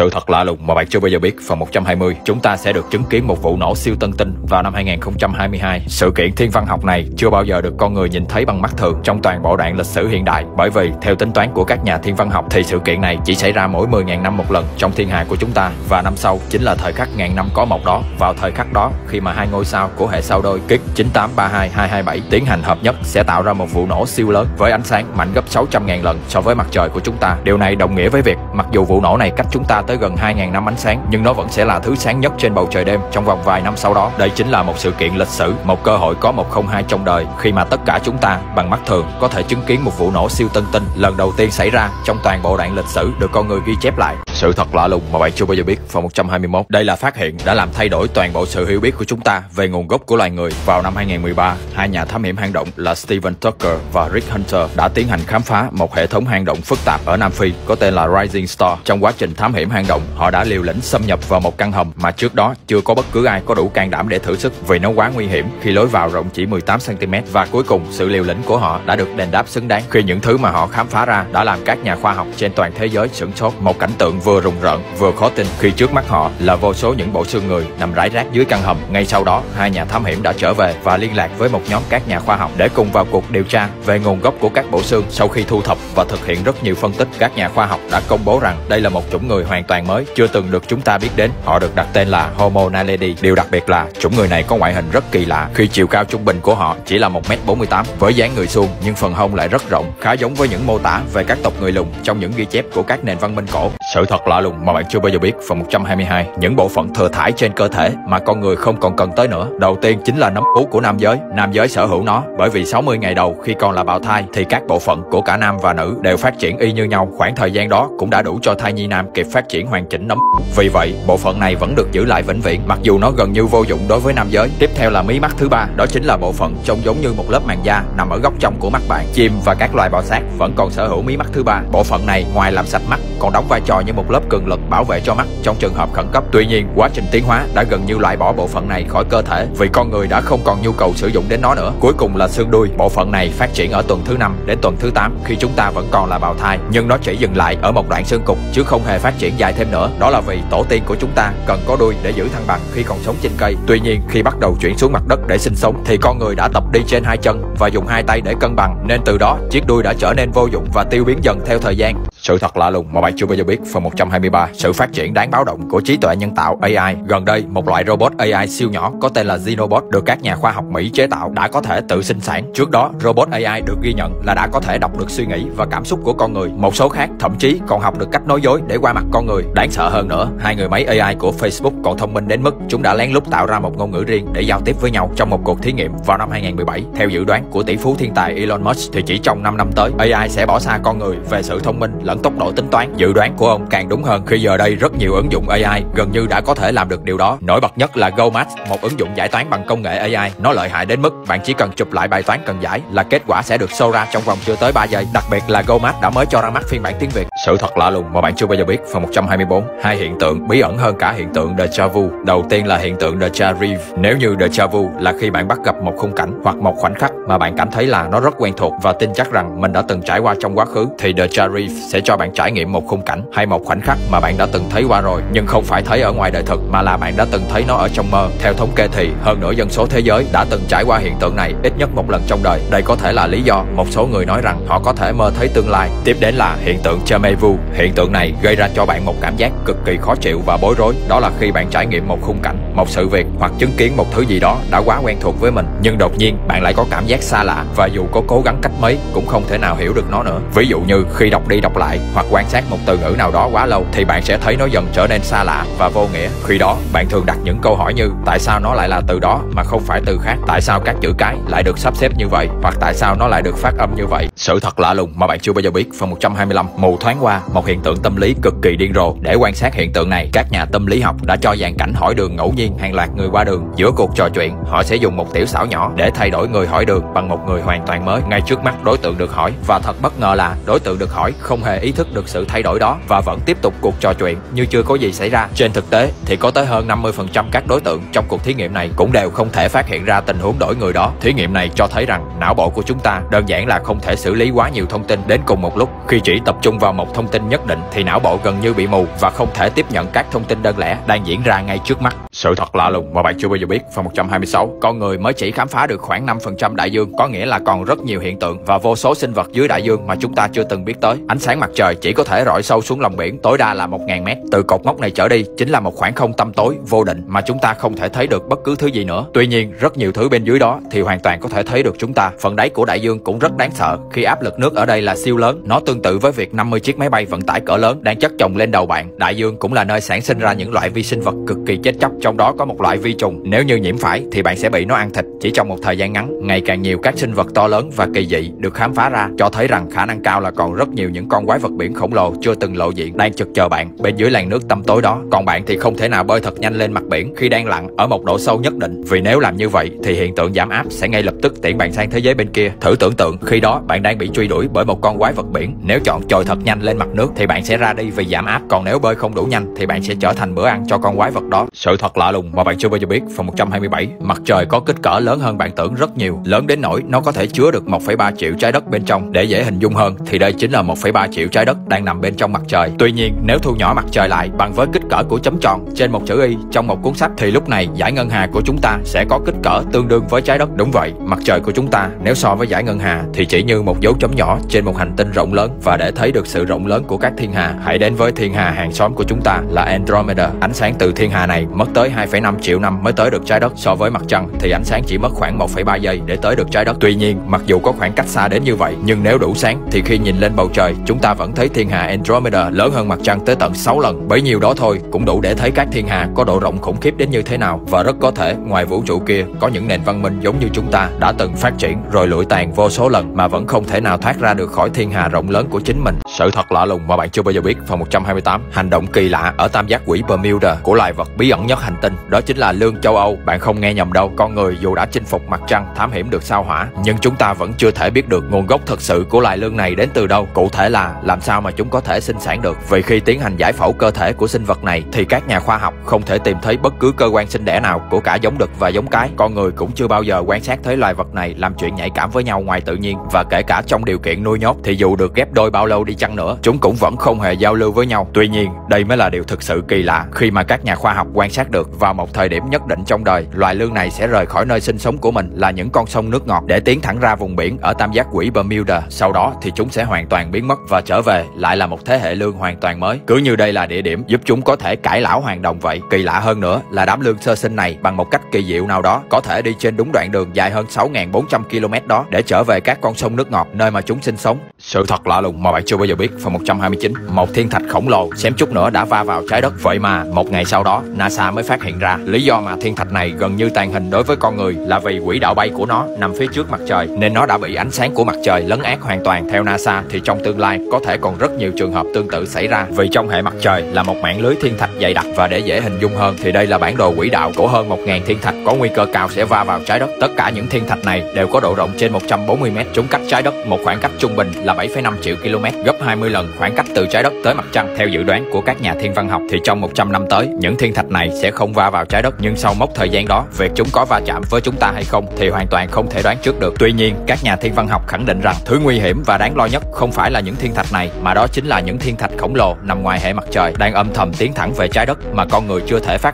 Sự thật lạ lùng mà bạn chưa bao giờ biết, phần 120, chúng ta sẽ được chứng kiến một vụ nổ siêu tân tinh vào năm 2022. Sự kiện thiên văn học này chưa bao giờ được con người nhìn thấy bằng mắt thường trong toàn bộ đoạn lịch sử hiện đại, bởi vì theo tính toán của các nhà thiên văn học thì sự kiện này chỉ xảy ra mỗi 10.000 năm một lần trong thiên hà của chúng ta và năm sau chính là thời khắc ngàn năm có một đó. Vào thời khắc đó, khi mà hai ngôi sao của hệ sao đôi Kik 9832227 tiến hành hợp nhất sẽ tạo ra một vụ nổ siêu lớn với ánh sáng mạnh gấp 600.000 lần so với mặt trời của chúng ta. Điều này đồng nghĩa với việc mặc dù vụ nổ này cách chúng ta tới gần 2.000 năm ánh sáng nhưng nó vẫn sẽ là thứ sáng nhất trên bầu trời đêm trong vòng vài năm sau đó. Đây chính là một sự kiện lịch sử, một cơ hội có 102 trong đời khi mà tất cả chúng ta bằng mắt thường có thể chứng kiến một vụ nổ siêu tân tinh lần đầu tiên xảy ra trong toàn bộ đoạn lịch sử được con người ghi chép lại. Sự thật lạ lùng mà bạn chưa bao giờ biết phần 121. Đây là phát hiện đã làm thay đổi toàn bộ sự hiểu biết của chúng ta về nguồn gốc của loài người. Vào năm 2013, hai nhà thám hiểm hang động là Steven Tucker và Rick Hunter đã tiến hành khám phá một hệ thống hang động phức tạp ở Nam Phi có tên là Rising Star. Trong quá trình thám hiểm hang động, họ đã liều lĩnh xâm nhập vào một căn hầm mà trước đó chưa có bất cứ ai có đủ can đảm để thử sức vì nó quá nguy hiểm. Khi lối vào rộng chỉ 18 cm và cuối cùng sự liều lĩnh của họ đã được đền đáp xứng đáng. Khi những thứ mà họ khám phá ra đã làm các nhà khoa học trên toàn thế giới sửng sốt một cảnh tượng vừa rùng rợn vừa khó tin. Khi trước mắt họ là vô số những bộ xương người nằm rải rác dưới căn hầm ngay sau đó hai nhà thám hiểm đã trở về và liên lạc với một nhóm các nhà khoa học để cùng vào cuộc điều tra về nguồn gốc của các bộ xương sau khi thu thập và thực hiện rất nhiều phân tích. Các nhà khoa học đã công bố rằng đây là một chủng người hoàn toàn mới, chưa từng được chúng ta biết đến. Họ được đặt tên là Homo naledi. Điều đặc biệt là chủng người này có ngoại hình rất kỳ lạ. Khi chiều cao trung bình của họ chỉ là 1m48 với dáng người suông nhưng phần hông lại rất rộng, khá giống với những mô tả về các tộc người lùn trong những ghi chép của các nền văn minh cổ sự thật lạ lùng mà bạn chưa bao giờ biết phần 122 những bộ phận thừa thải trên cơ thể mà con người không còn cần tới nữa. Đầu tiên chính là nấm ú của nam giới. Nam giới sở hữu nó bởi vì 60 ngày đầu khi còn là bào thai thì các bộ phận của cả nam và nữ đều phát triển y như nhau. Khoảng thời gian đó cũng đã đủ cho thai nhi nam kịp phát triển hoàn chỉnh nấm. Vì vậy, bộ phận này vẫn được giữ lại vĩnh viễn, mặc dù nó gần như vô dụng đối với nam giới. Tiếp theo là mí mắt thứ ba, đó chính là bộ phận trông giống như một lớp màng da nằm ở góc trong của mắt bạn. Chim và các loài bò sát vẫn còn sở hữu mí mắt thứ ba. Bộ phận này ngoài làm sạch mắt, còn đóng vai trò như một lớp cường lực bảo vệ cho mắt. Trong trường hợp khẩn cấp, tuy nhiên, quá trình tiến hóa đã gần như loại bỏ bộ phận này khỏi cơ thể, vì con người đã không còn nhu cầu sử dụng đến nó nữa. Cuối cùng là xương đuôi. Bộ phận này phát triển ở tuần thứ năm đến tuần thứ 8 khi chúng ta vẫn còn là bào thai, nhưng nó chỉ dừng lại ở một đoạn xương cục, chứ không hề phát triển dài thêm nữa. Đó là vì tổ tiên của chúng ta cần có đuôi để giữ thăng bằng khi còn sống trên cây. Tuy nhiên, khi bắt đầu chuyển xuống mặt đất để sinh sống, thì con người đã tập đi trên hai chân và dùng hai tay để cân bằng. Nên từ đó, chiếc đuôi đã trở nên vô dụng và tiêu biến dần theo thời gian sự thật lạ lùng mà bạn chưa bao giờ biết phần 123 Sự phát triển đáng báo động của trí tuệ nhân tạo AI Gần đây, một loại robot AI siêu nhỏ có tên là Xenobot được các nhà khoa học Mỹ chế tạo đã có thể tự sinh sản. Trước đó, robot AI được ghi nhận là đã có thể đọc được suy nghĩ và cảm xúc của con người. Một số khác thậm chí còn học được cách nói dối để qua mặt con người. Đáng sợ hơn nữa, hai người máy AI của Facebook còn thông minh đến mức chúng đã lén lút tạo ra một ngôn ngữ riêng để giao tiếp với nhau trong một cuộc thí nghiệm vào năm 2017 Theo dự đoán của tỷ phú thiên tài Elon Musk thì chỉ trong 5 năm tới AI sẽ bỏ xa con người về sự thông minh lẫn tốc độ tính toán. Dự đoán của ông càng đúng hơn khi giờ đây rất nhiều ứng dụng AI gần như đã có thể làm được điều đó. Nổi bật nhất là GoMath, một ứng dụng giải toán bằng công nghệ AI nó lợi hại đến mức bạn chỉ cần chụp lại bài toán cần giải là kết quả sẽ được show ra trong vòng chưa tới 3 giây. Đặc biệt là GoMath đã mới cho ra mắt phiên bản tiếng Việt. Sự thật lạ lùng mà bạn chưa bao giờ biết, phần 124 hai hiện tượng bí ẩn hơn cả hiện tượng deja vu. Đầu tiên là hiện tượng deja vu. Nếu như deja vu là khi bạn bắt gặp một khung cảnh hoặc một khoảnh khắc mà bạn cảm thấy là nó rất quen thuộc và tin chắc rằng mình đã từng trải qua trong quá khứ, thì deja vu sẽ cho bạn trải nghiệm một khung cảnh hay một khoảnh khắc mà bạn đã từng thấy qua rồi. Nhưng không phải thấy ở ngoài đời thực, mà là bạn đã từng thấy nó ở trong mơ. Theo thống kê thì, hơn nửa dân số thế giới đã từng trải qua hiện tượng này ít nhất một lần trong đời. Đây có thể là lý do một số người nói rằng họ có thể mơ thấy tương lai. Tiếp đến là hiện tượng Chamevu. Hiện tượng này gây ra cho bạn một cảm giác cực kỳ khó chịu và bối rối. Đó là khi bạn trải nghiệm một khung cảnh, một sự việc hoặc chứng kiến một thứ gì đó đã quá quen thuộc với mình. Nhưng đột nhiên, bạn lại có cảm giác xa lạ. Và dù có cố gắng cách mấy, cũng không thể nào hiểu được nó nữa. Ví dụ như khi đọc đi đọc lại lại hoặc quan sát một từ ngữ nào đó quá lâu thì bạn sẽ thấy nó dần trở nên xa lạ và vô nghĩa. Khi đó, bạn thường đặt những câu hỏi như, tại sao nó lại là từ đó mà không phải từ khác? Tại sao các chữ cái lại được sắp xếp như vậy? Hoặc tại sao nó lại được phát âm như vậy? Sự thật lạ lùng mà bạn chưa bao giờ biết. Phần 125 mù thoáng qua, một hiện tượng tâm lý cực kỳ điên rồ. Để quan sát hiện tượng này, các nhà tâm lý học đã cho dàn cảnh hỏi đường ngẫu nhiên, hàng loạt người qua đường. Giữa cuộc trò chuyện, họ sẽ dùng một tiểu xảo nhỏ để thay đổi người hỏi đường bằng một người hoàn toàn mới. Ngay trước mắt, đối tượng được hỏi, và thật bất ngờ là đối tượng được hỏi không hề ý thức được sự thay đổi đó và vẫn tiếp tục cuộc trò chuyện như chưa có gì xảy ra. Trên thực tế thì có tới hơn 50% các đối tượng trong cuộc thí nghiệm này cũng đều không thể phát hiện ra tình huống đổi người đó. Thí nghiệm này cho thấy rằng não bộ của chúng ta đơn giản là không thể xử lý quá nhiều thông tin đến cùng một lúc. Khi chỉ tập trung vào một thông tin nhất định thì não bộ gần như bị mù và không thể tiếp nhận các thông tin đơn lẻ đang diễn ra ngay trước mắt. Sự thật lạ lùng mà bạn chưa bao giờ biết. Phần 126, con người mới chỉ khám phá được khoảng 5% đại dương, có nghĩa là còn rất nhiều hiện tượng và vô số sinh vật dưới đại dương mà chúng ta chưa từng biết tới. Ánh sáng mặt trời chỉ có thể rọi sâu xuống lòng biển, tối đa là 1.000 mét. Từ cột mốc này trở đi chính là một khoảng không tăm tối vô định mà chúng ta không thể thấy được bất cứ thứ gì nữa. Tuy nhiên, rất nhiều thứ bên dưới đó thì hoàn toàn có thể thấy được chúng ta. Phần đáy của đại dương cũng rất đáng sợ khi áp lực nước ở đây là siêu lớn. Nó tương tự với việc 50 chiếc máy bay vận tải cỡ lớn đang chất chồng lên đầu bạn. Đại dương cũng là nơi sản sinh ra những loại vi sinh vật cực kỳ chết chóc, trong đó có một loại vi trùng. Nếu như nhiễm phải thì bạn sẽ bị nó ăn thịt chỉ trong một thời gian ngắn. Ngày càng nhiều các sinh vật to lớn và kỳ dị được khám phá ra cho thấy rằng khả năng cao là còn rất nhiều những con quái vật biển khổng lồ chưa từng lộ diện đang chực chờ bạn bên dưới làn nước tăm tối đó. Còn bạn thì không thể nào bơi thật nhanh lên mặt biển khi đang lặn ở một độ sâu nhất định vì nếu làm như vậy thì hiện tượng giảm áp sẽ ngay lập tức tiễn bạn sang thế giới bên kia. Thử tưởng tượng khi đó bạn đang bị truy đuổi bởi một con quái vật biển. Nếu chọn trồi thật nhanh lên mặt nước thì bạn sẽ ra đi vì giảm áp, còn nếu bơi không đủ nhanh thì bạn sẽ trở thành bữa ăn cho con quái vật đó. Sự thật lạ lùng mà bạn chưa bao giờ biết. Phần 127, mặt trời có kích cỡ lớn hơn bạn tưởng rất nhiều, lớn đến nỗi nó có thể chứa được 1,3 triệu trái đất bên trong. Để dễ hình dung hơn thì đây chính là 1,3 triệu trái đất đang nằm bên trong mặt trời. Tuy nhiên, nếu thu nhỏ mặt trời lại bằng với kích cỡ của chấm tròn trên một chữ y trong một cuốn sách thì lúc này giải ngân hà của chúng ta sẽ có kích cỡ tương đương với trái đất. Đúng vậy, mặt trời của chúng ta nếu so với giải ngân hà thì chỉ như một dấu chấm nhỏ trên một hành tinh rộng lớn và để thấy được sự rộng lớn của các thiên hà, hãy đến với thiên hà hàng xóm của chúng ta là Andromeda. Ánh sáng từ thiên hà này mất tới 2,5 triệu năm mới tới được trái đất. So với mặt trăng thì ánh sáng chỉ mất khoảng 1,3 giây để tới được trái đất. Tuy nhiên, mặc dù có khoảng cách xa đến như vậy, nhưng nếu đủ sáng thì khi nhìn lên bầu trời, chúng ta vẫn thấy thiên hà Andromeda lớn hơn mặt trăng tới tận 6 lần. Bấy nhiêu đó thôi cũng đủ để thấy các thiên hà có độ rộng khủng khiếp đến như thế nào và rất có thể ngoài vũ trụ kia có những nền văn minh giống như chúng ta đã từng phát triển rồi lụi tàn vô số lần mà vẫn không thể nào thoát ra được khỏi thiên hà rộng lớn của chính mình. Sự thật lạ lùng mà bạn chưa bao giờ biết. Phần 128, hành động kỳ lạ ở tam giác quỷ Bermuda của loài vật bí ẩn nhất hành tinh, đó chính là lương châu Âu. Bạn không nghe nhầm đâu, con người dù đã chinh phục mặt trăng, thám hiểm được sao hỏa, nhưng chúng ta vẫn chưa thể biết được nguồn gốc thật sự của loài lương này đến từ đâu. Cụ thể là làm sao mà chúng có thể sinh sản được. Vì khi tiến hành giải phẫu cơ thể của sinh vật này thì các nhà khoa học không thể tìm thấy bất cứ cơ quan sinh đẻ nào của cả giống đực và giống cái. Con người cũng chưa bao giờ quan sát thấy loài vật này làm chuyện nhạy cảm với nhau ngoài tự nhiên và kể cả trong điều kiện nuôi nhốt thì dù được ghép đôi bao lâu đi chăng nữa, chúng cũng vẫn không hề giao lưu với nhau. Tuy nhiên, đây mới là điều thực sự kỳ lạ khi mà các nhà khoa học quan sát được vào một thời điểm nhất định trong đời, loài lương này sẽ rời khỏi nơi sinh sống của mình là những con sông nước ngọt để tiến thẳng ra vùng biển ở tam giác quỷ Bermuda. Sau đó thì chúng sẽ hoàn toàn biến mất và trở về lại là một thế hệ lương hoàn toàn mới. Cứ như đây là địa điểm giúp chúng có thể cải lão hoàn đồng vậy. Kỳ lạ hơn nữa là đám lương sơ sinh này bằng một cách kỳ diệu nào đó có thể đi trên đúng đoạn đường dài hơn 6.400 km đó để trở về các con sông nước ngọt nơi mà chúng sinh sống. Sự thật lạ lùng mà bạn chưa bao giờ biết. Phần 129, một thiên thạch khổng lồ xém chút nữa đã va vào trái đất. Vậy mà một ngày sau đó NASA mới phát hiện ra lý do mà thiên thạch này gần như tàn hình đối với con người là vì quỹ đạo bay của nó nằm phía trước mặt trời nên nó đã bị ánh sáng của mặt trời lấn át hoàn toàn. Theo NASA thì trong tương lai có thể còn rất nhiều trường hợp tương tự xảy ra vì trong hệ mặt trời là một mạng lưới thiên thạch dày đặc và để dễ hình dung hơn thì đây là bản đồ quỹ đạo của hơn 1.000 thiên thạch có nguy cơ cao sẽ va vào trái đất. Tất cả những thiên thạch này đều có độ rộng trên 140 m. Chúng cách trái đất một khoảng cách trung bình là 7,5 triệu km, gấp 20 lần khoảng cách từ trái đất tới mặt trăng. Theo dự đoán của các nhà thiên văn học thì trong 100 năm tới, những thiên thạch này sẽ không va vào trái đất nhưng sau mốc thời gian đó, việc chúng có va chạm với chúng ta hay không thì hoàn toàn không thể đoán trước được. Tuy nhiên, các nhà thiên văn học khẳng định rằng thứ nguy hiểm và đáng lo nhất không phải là những thiên thạch này, mà đó chính là những thiên thạch khổng lồ nằm ngoài hệ mặt trời đang âm thầm tiến thẳng về trái đất mà con người chưa thể phát